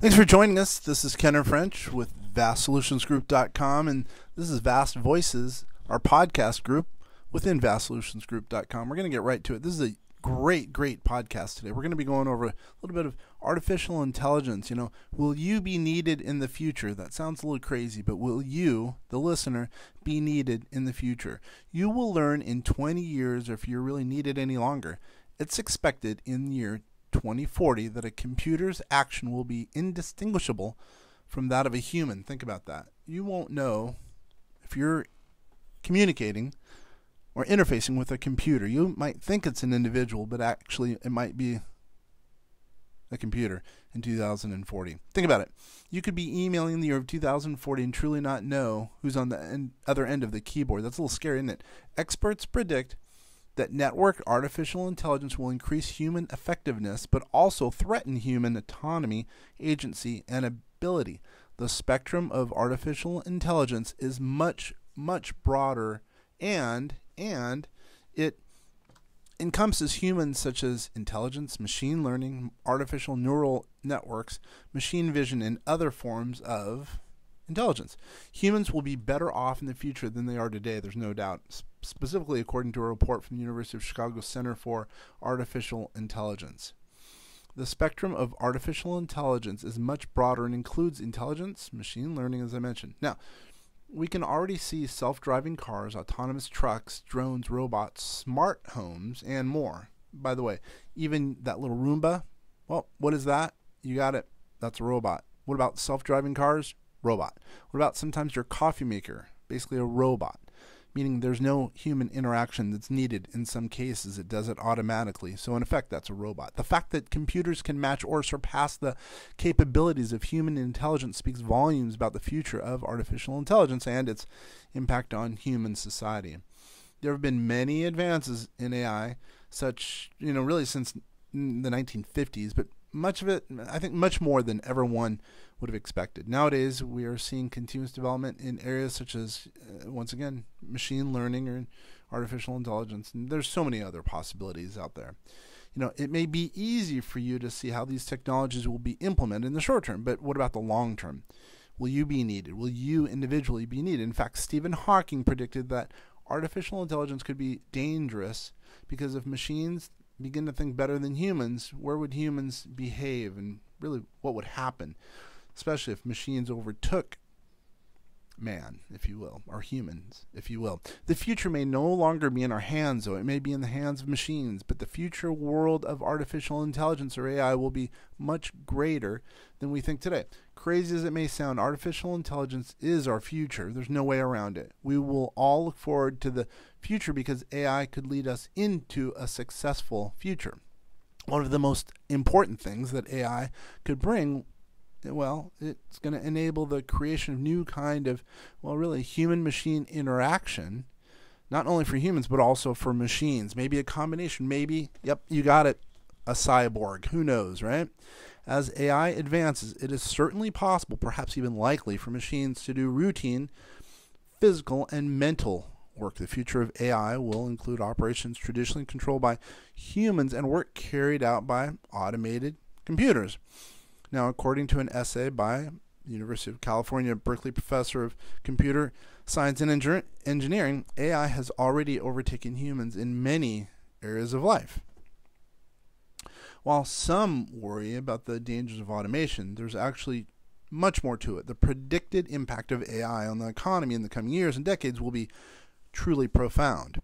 Thanks for joining us. This is Kenneth French with VastSolutionsGroup.com, and this is Vast Voices, our podcast group within VastSolutionsGroup.com. We're going to get right to it. This is a great, great podcast today. We're going to be going over a little bit of artificial intelligence. You know, will you be needed in the future? That sounds a little crazy, but will you, the listener, be needed in the future? You will learn in 20 years, or if you're really needed any longer. It's expected in year 2040 that a computer's action will be indistinguishable from that of a human. Think about that. You won't know if you're communicating or interfacing with a computer. You might think it's an individual, but actually it might be a computer in 2040. Think about it. You could be emailing in the year of 2040 and truly not know who's on the end, other end of the keyboard. That's a little scary, isn't it? Experts predict that network artificial intelligence will increase human effectiveness but also threaten human autonomy, agency, and ability. The spectrum of artificial intelligence is much, much broader and and it encompasses humans such as intelligence, machine learning, artificial neural networks, machine vision, and other forms of intelligence. Humans will be better off in the future than they are today, there's no doubt, specifically according to a report from the University of Chicago Center for Artificial Intelligence. The spectrum of artificial intelligence is much broader and includes intelligence, machine learning, as I mentioned. Now, we can already see self driving cars, autonomous trucks, drones, robots, smart homes, and more. By the way, even that little Roomba, well, what is that? You got it. That's a robot. What about self driving cars? robot. What about sometimes your coffee maker? Basically a robot, meaning there's no human interaction that's needed in some cases. It does it automatically. So, in effect, that's a robot. The fact that computers can match or surpass the capabilities of human intelligence speaks volumes about the future of artificial intelligence and its impact on human society. There have been many advances in AI, such, you know, really since the 1950s, but much of it, I think, much more than ever one would have expected. Nowadays, we are seeing continuous development in areas such as, uh, once again, machine learning or artificial intelligence. And there's so many other possibilities out there. You know, it may be easy for you to see how these technologies will be implemented in the short term, but what about the long term? Will you be needed? Will you individually be needed? In fact, Stephen Hawking predicted that artificial intelligence could be dangerous because if machines begin to think better than humans, where would humans behave and really what would happen? Especially if machines overtook man, if you will, or humans, if you will. The future may no longer be in our hands, though it may be in the hands of machines, but the future world of artificial intelligence or AI will be much greater than we think today. Crazy as it may sound, artificial intelligence is our future. There's no way around it. We will all look forward to the future because AI could lead us into a successful future. One of the most important things that AI could bring well, it's going to enable the creation of new kind of, well, really human machine interaction, not only for humans, but also for machines. Maybe a combination. Maybe, yep, you got it, a cyborg. Who knows, right? As AI advances, it is certainly possible, perhaps even likely, for machines to do routine physical and mental work. The future of AI will include operations traditionally controlled by humans and work carried out by automated computers. Now, according to an essay by University of California Berkeley professor of computer science and engineering, AI has already overtaken humans in many areas of life. While some worry about the dangers of automation, there's actually much more to it. The predicted impact of AI on the economy in the coming years and decades will be truly profound.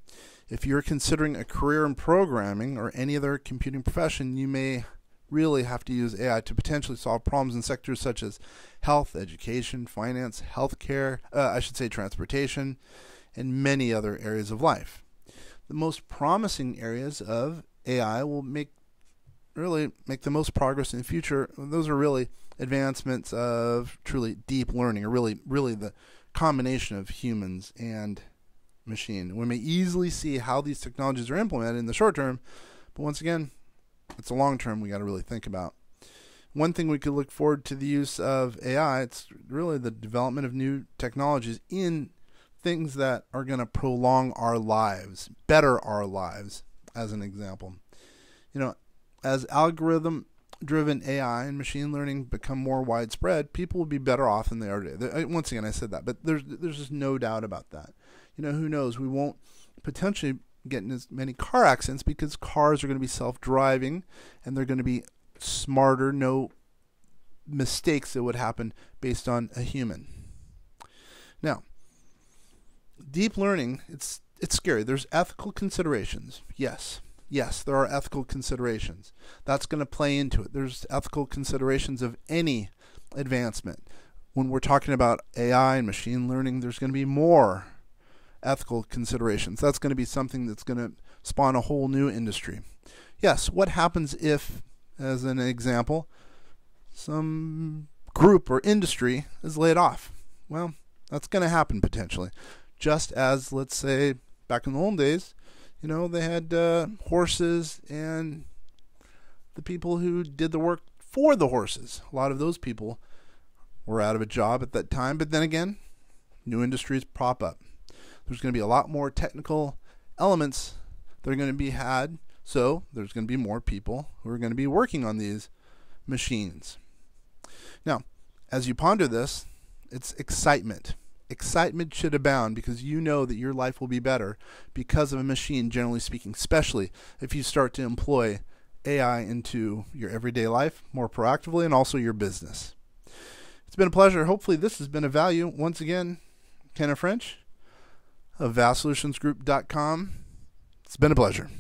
If you're considering a career in programming or any other computing profession, you may really have to use AI to potentially solve problems in sectors such as health, education, finance, healthcare, uh, I should say transportation, and many other areas of life. The most promising areas of AI will make really make the most progress in the future. Those are really advancements of truly deep learning, or really really the combination of humans and machine. We may easily see how these technologies are implemented in the short term, but once again, it's a long term we got to really think about. One thing we could look forward to the use of AI, it's really the development of new technologies in things that are going to prolong our lives, better our lives, as an example. You know, as algorithm driven AI and machine learning become more widespread, people will be better off than they are today. Once again, I said that, but there's there's just no doubt about that. You know, who knows? We won't potentially get in as many car accidents because cars are going to be self-driving and they're going to be smarter. No mistakes that would happen based on a human. Now, deep learning, it's it's scary. There's ethical considerations. Yes. Yes, there are ethical considerations. That's going to play into it. There's ethical considerations of any advancement. When we're talking about AI and machine learning, there's going to be more ethical considerations. That's going to be something that's going to spawn a whole new industry. Yes, what happens if, as an example, some group or industry is laid off? Well, that's going to happen potentially. Just as, let's say, back in the old days, you know, they had uh, horses and the people who did the work for the horses. A lot of those people were out of a job at that time. But then again, new industries prop up. There's going to be a lot more technical elements that are going to be had. So there's going to be more people who are going to be working on these machines. Now, as you ponder this, it's excitement excitement should abound because you know that your life will be better because of a machine, generally speaking, especially if you start to employ AI into your everyday life more proactively and also your business. It's been a pleasure. Hopefully, this has been of value. Once again, Kenneth French of VastSolutionsGroup.com. It's been a pleasure.